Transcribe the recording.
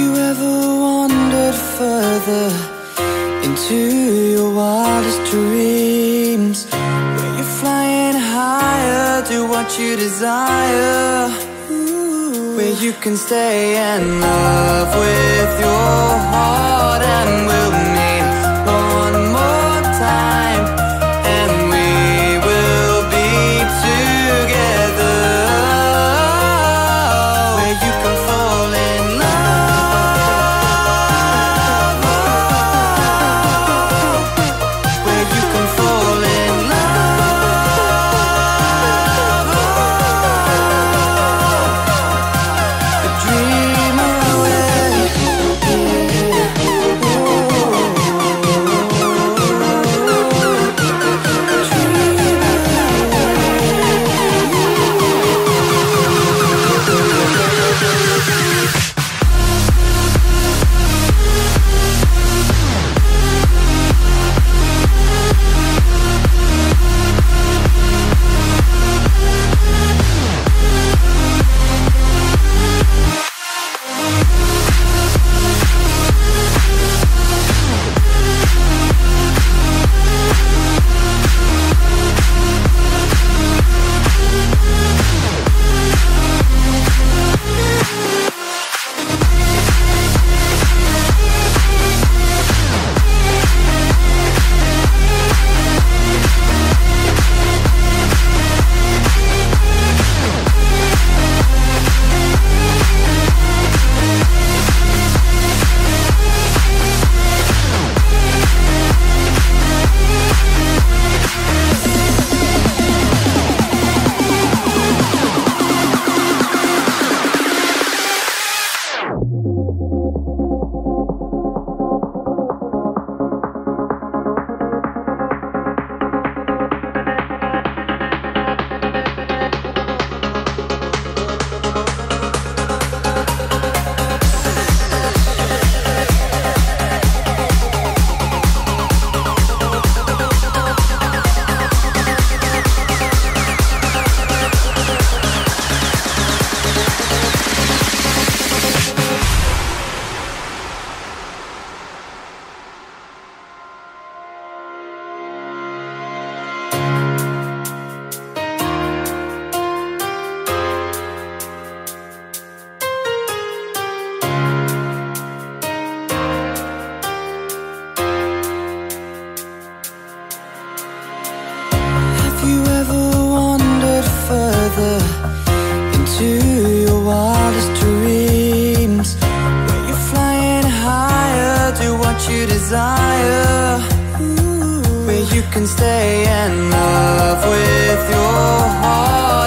you ever wandered further into your wildest dreams? Where you're flying higher, do what you desire. Where you can stay in love with your heart and will can stay in love with your heart